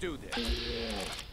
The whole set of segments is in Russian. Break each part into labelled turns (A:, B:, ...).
A: do this.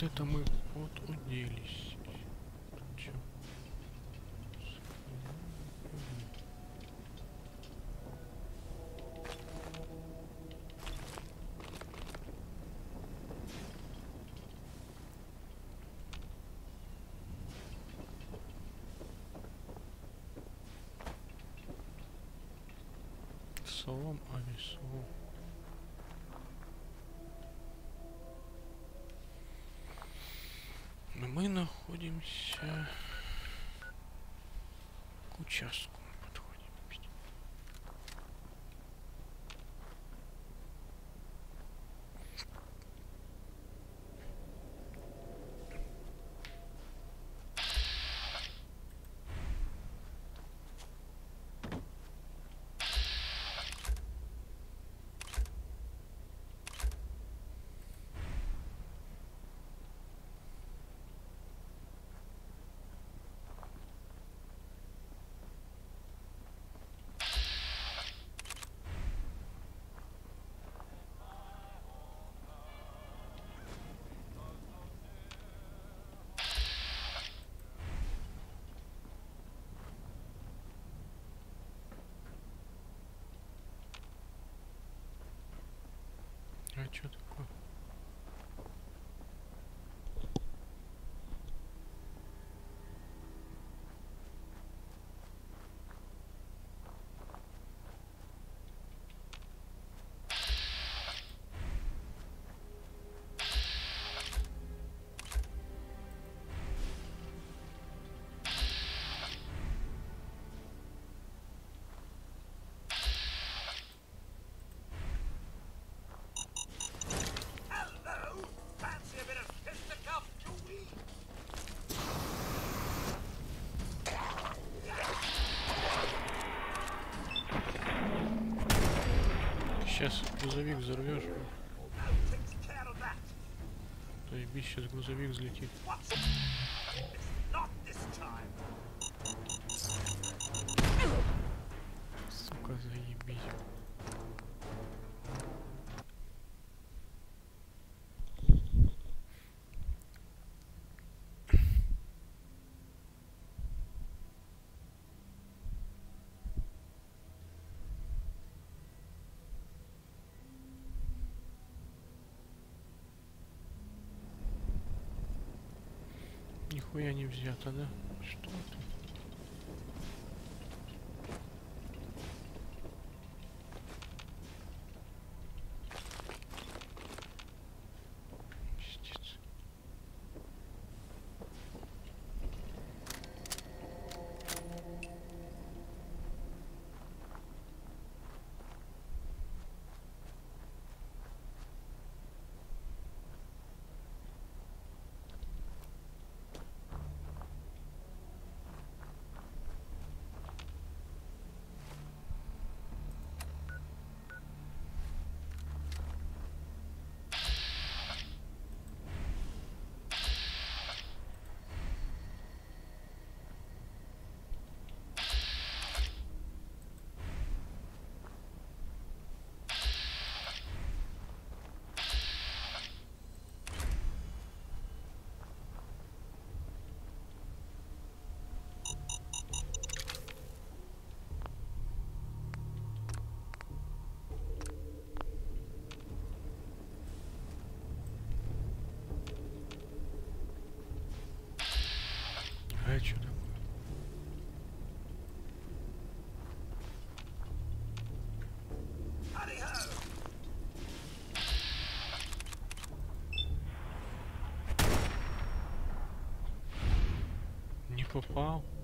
B: Вот это мы вот уделись. Чё? Солом авису. Но мы находимся к участку. Что такое? Сейчас грузовик взорвешь, то и сейчас грузовик взлетит. Сука, заебись. Нихуя не взято, да? Что это? Попал.
C: Warmed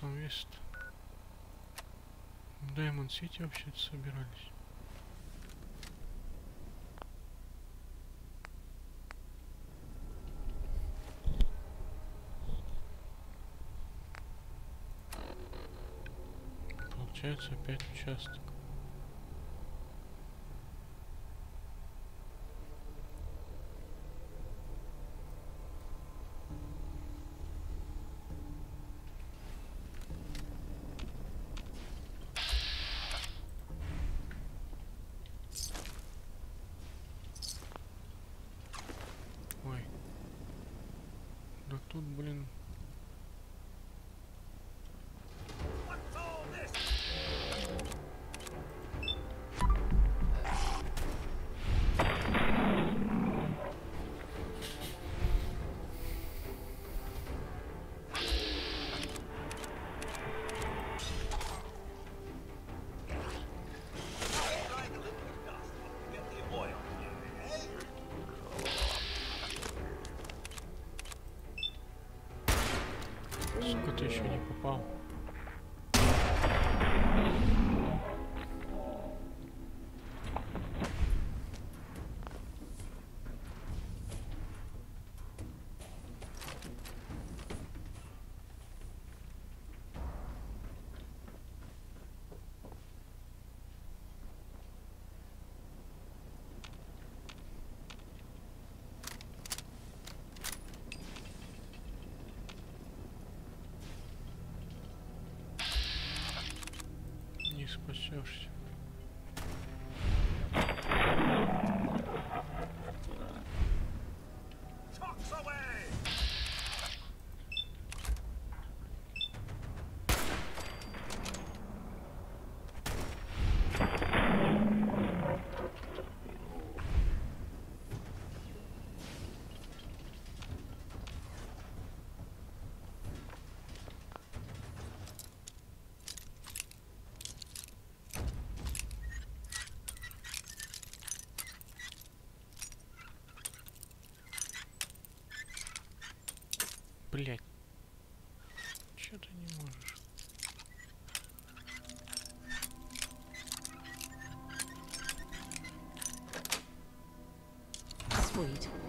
B: там весит? В Даймонд Сити вообще-то собирались. Получается опять участок. Ты еще не попал. Спасешься. Блять. Че ты не можешь?
A: Sweet.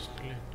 B: Just.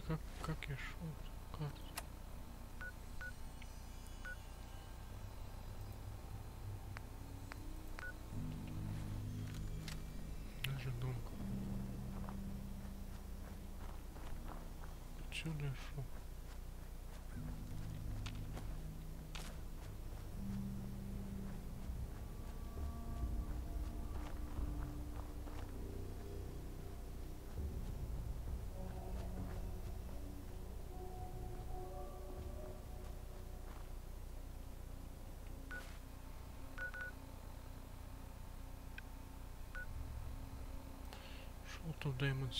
B: Подожди, как, как я шел? Как? Даже дом. Отсюда я шел. Шел то в Даймонд